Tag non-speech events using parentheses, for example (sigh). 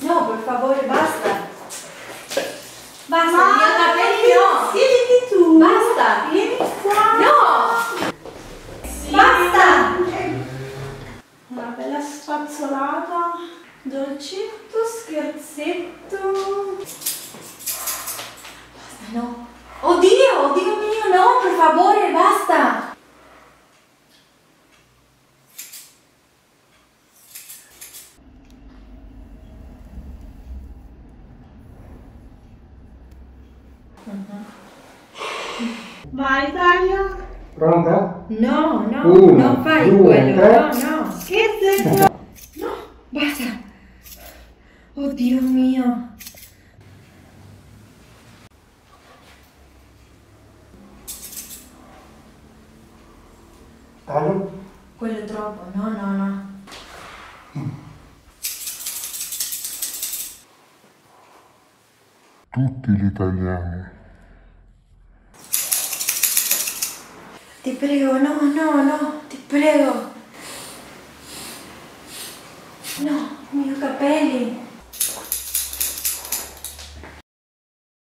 No, per favore, basta. Basta, Ma i capelli no. Siediti tu. Basta. Vieni qua. No! Basta! Una bella spazzolata. Dolcetto, scherzetto. No. Oddio, oddio mio, no, per favore, basta. Vai Italia. Pronta? No, no, Uno, non fai due, quello, tre. no, no. Scherzetto. (laughs) No, basta. Oddio mio. Taglio? Quello è troppo, no, no, no. Tutti li tagliamo. Ti prego, no, no, no, ti prego. No, i miei capelli.